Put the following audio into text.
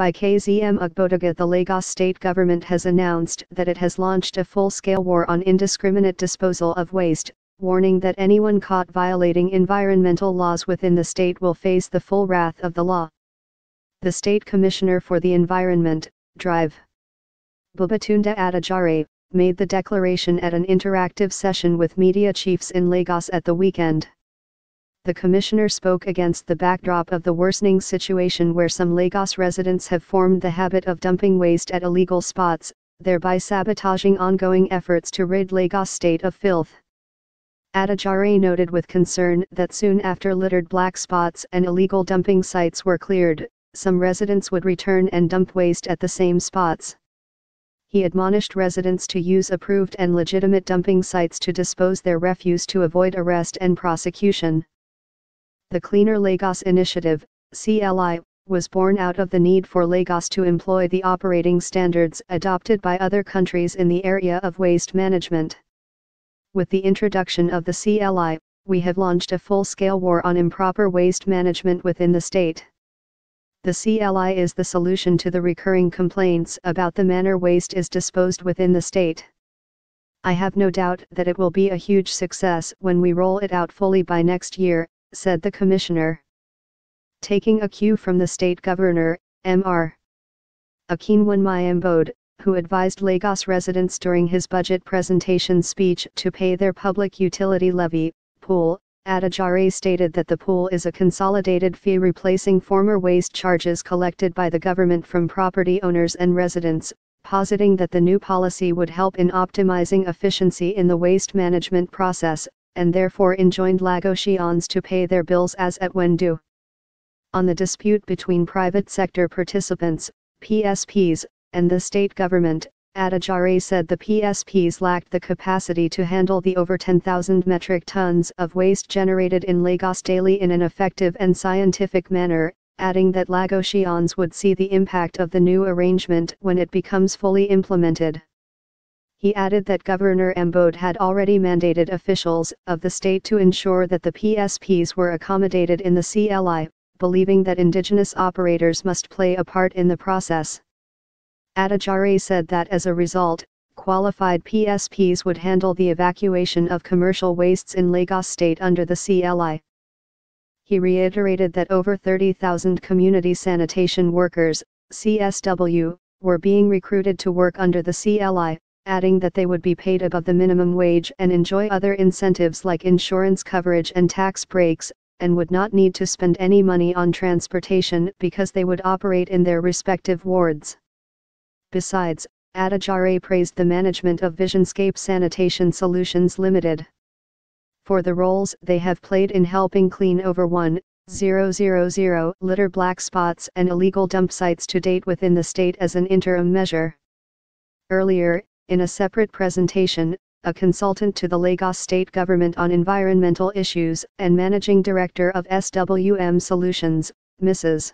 by Kazeem Ugbodaga the Lagos state government has announced that it has launched a full-scale war on indiscriminate disposal of waste, warning that anyone caught violating environmental laws within the state will face the full wrath of the law. The State Commissioner for the Environment, Drive. Babatunde Adejare, made the declaration at an interactive session with media chiefs in Lagos at the weekend the commissioner spoke against the backdrop of the worsening situation where some Lagos residents have formed the habit of dumping waste at illegal spots, thereby sabotaging ongoing efforts to rid Lagos state of filth. Adejare noted with concern that soon after littered black spots and illegal dumping sites were cleared, some residents would return and dump waste at the same spots. He admonished residents to use approved and legitimate dumping sites to dispose their refuse to avoid arrest and prosecution. The Cleaner Lagos Initiative, CLI, was born out of the need for Lagos to employ the operating standards adopted by other countries in the area of waste management. With the introduction of the CLI, we have launched a full-scale war on improper waste management within the state. The CLI is the solution to the recurring complaints about the manner waste is disposed within the state. I have no doubt that it will be a huge success when we roll it out fully by next year, said the commissioner. Taking a cue from the state governor, Mr. Akinwunmi Ambode, who advised Lagos residents during his budget presentation speech to pay their public utility levy, pool, Adejare stated that the pool is a consolidated fee replacing former waste charges collected by the government from property owners and residents, positing that the new policy would help in optimizing efficiency in the waste management process, and therefore enjoined Lagosians to pay their bills as at when due. On the dispute between private sector participants, PSPs, and the state government, Adejare said the PSPs lacked the capacity to handle the over 10,000 metric tons of waste generated in Lagos daily in an effective and scientific manner, adding that Lagosians would see the impact of the new arrangement when it becomes fully implemented. He added that Governor Ambode had already mandated officials of the state to ensure that the PSPs were accommodated in the CLI, believing that indigenous operators must play a part in the process. Adejare said that as a result, qualified PSPs would handle the evacuation of commercial wastes in Lagos state under the CLI. He reiterated that over 30,000 community sanitation workers, CSW, were being recruited to work under the CLI, adding that they would be paid above the minimum wage and enjoy other incentives like insurance coverage and tax breaks, and would not need to spend any money on transportation because they would operate in their respective wards. Besides, Adejare praised the management of Visionscape Sanitation Solutions Limited. For the roles they have played in helping clean over 1,000 litter black spots and illegal dump sites to date within the state as an interim measure. Earlier, in a separate presentation, a consultant to the Lagos state government on environmental issues and managing director of SWM Solutions, Mrs.